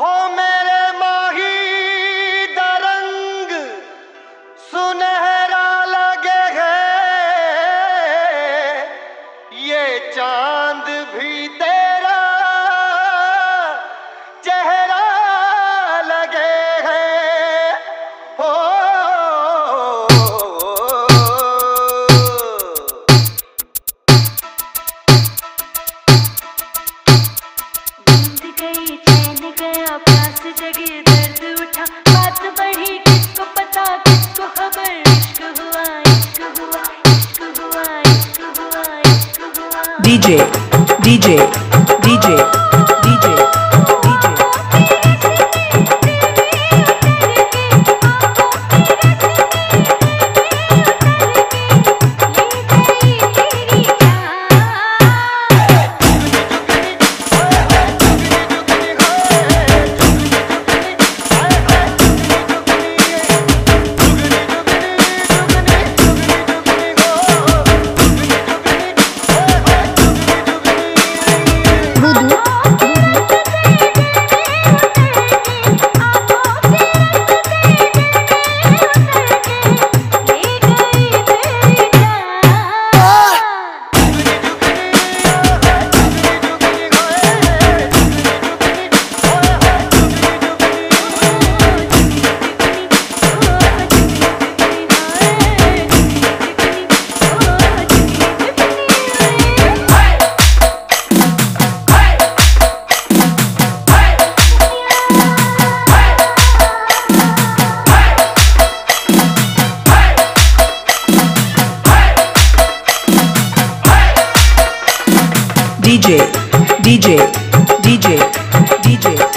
हो मेरे माही दरंग सुनहरा लगे है। ये चाँद भी दे DJ, DJ, DJ. DJ, DJ, DJ, DJ.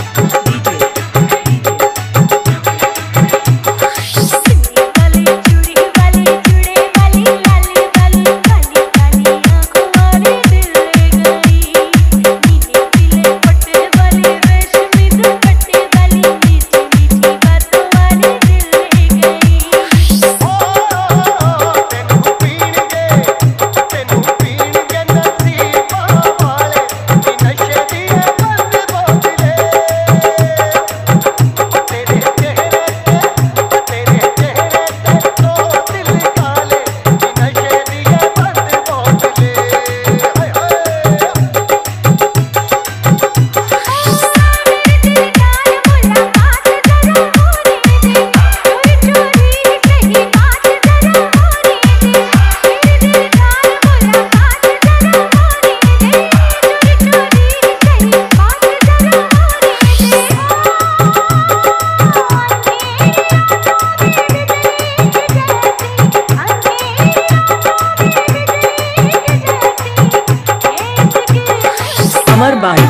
अमर बाई।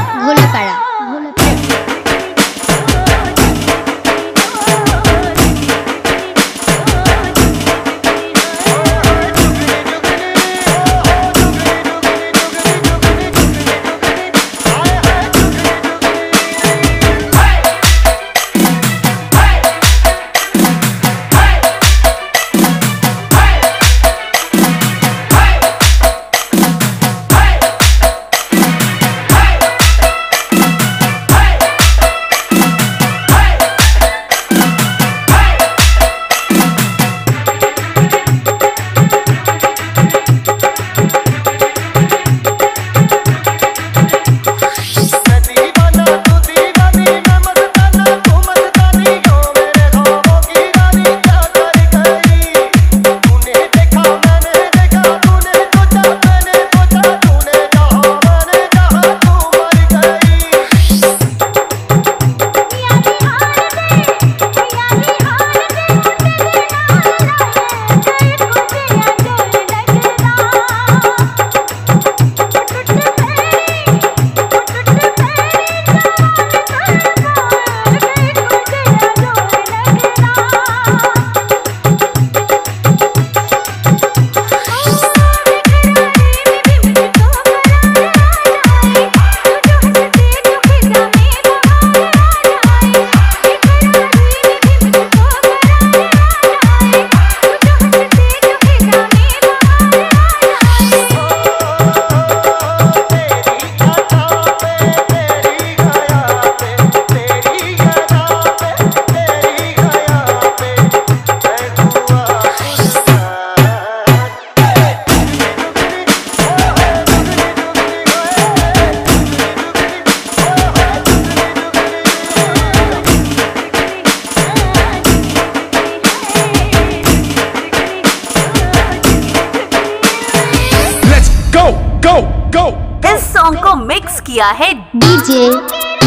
किया है। DJ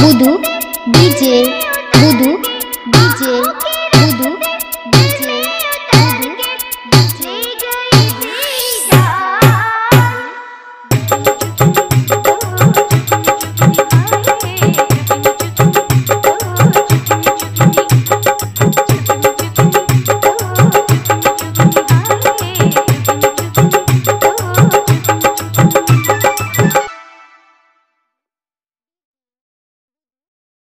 बुदू DJ बुदू DJ Budhu